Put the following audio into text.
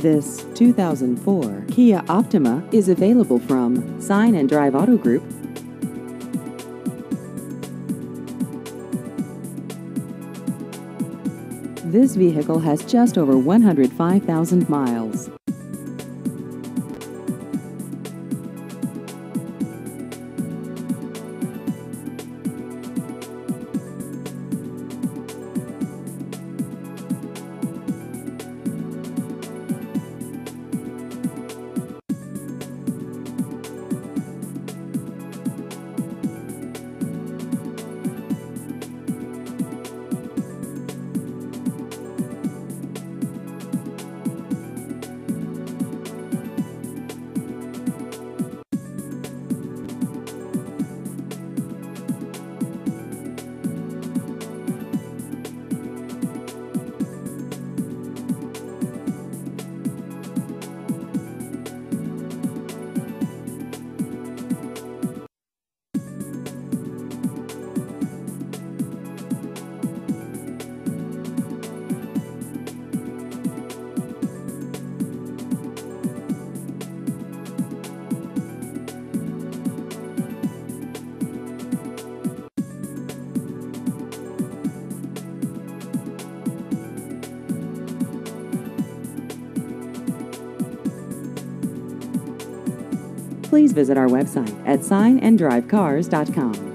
This 2004 Kia Optima is available from Sign and Drive Auto Group. This vehicle has just over 105,000 miles. Please visit our website at signanddrivecars.com.